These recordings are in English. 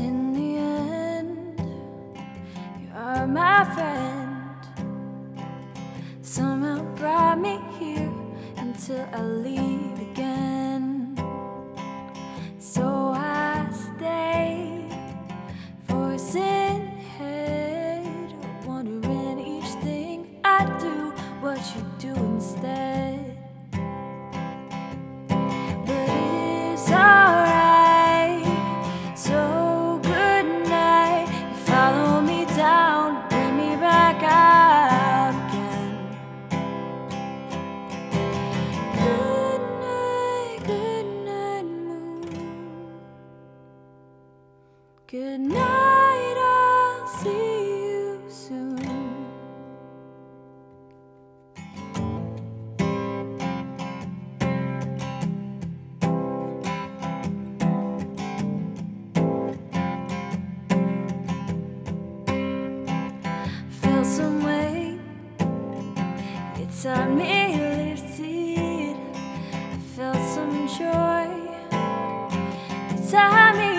In the end, you are my friend. Somehow brought me here until I leave again. So I stay, voicing head, wondering each thing I do, what you do Good night, I'll see you soon. Felt some way. You taught me lifted. I felt some joy. You taught me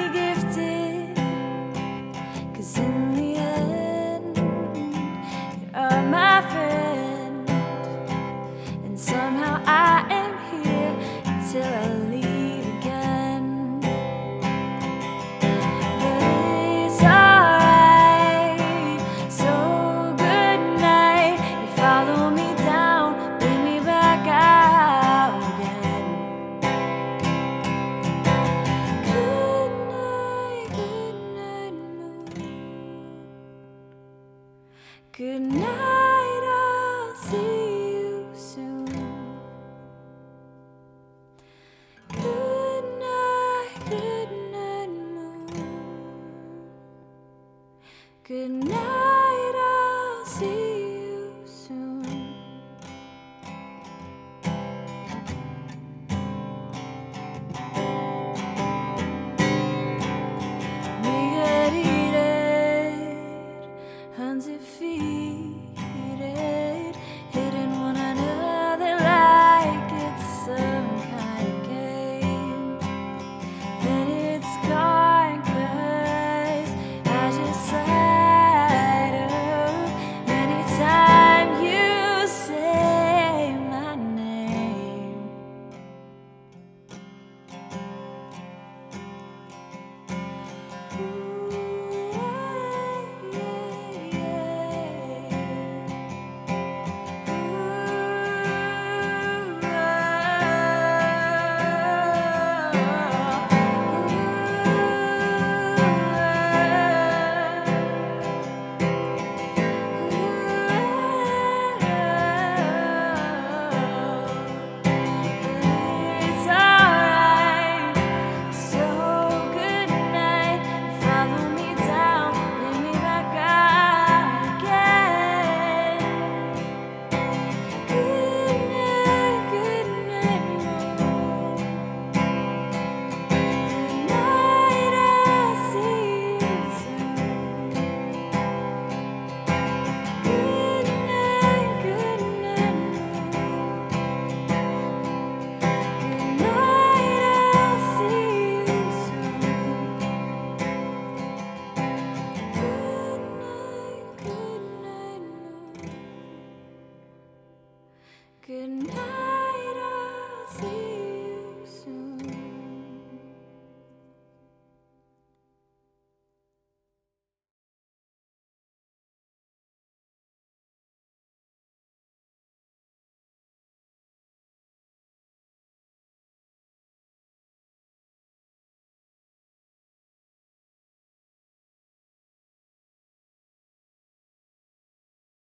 Good night, I'll see you soon. Good night, good night, moon. Good night, I'll see